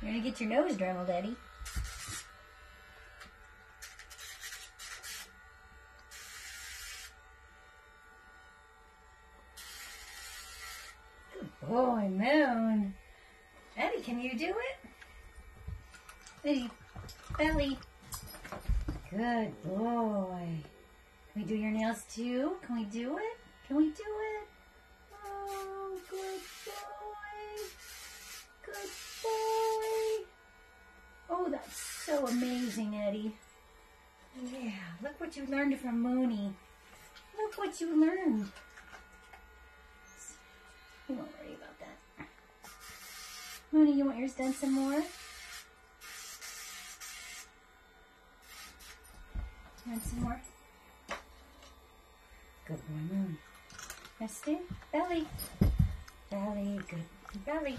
You're gonna get your nose dremelled, Eddie. Good boy, Moon. Eddie, can you do it? Eddie, belly. Good boy. Can we do your nails too? Can we do it? Can we do it? Oh, good boy. Good boy. Oh, that's so amazing, Eddie. Yeah, look what you learned from Mooney. Look what you learned. We won't worry about that. Mooney, you want yours done some more? Want some more? Good boy, Moon. Resting. Belly. Belly. Good. Belly.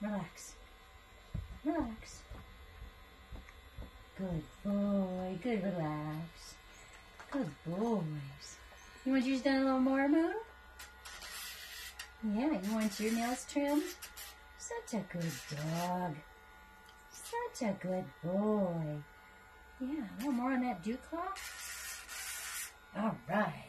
Relax. Relax. Good boy. Good relax. Good boys. You want yours done a little more, Moon? Yeah, you want your nails trimmed? Such a good dog. Such a good boy. Yeah, a little more on that dew claw. All right.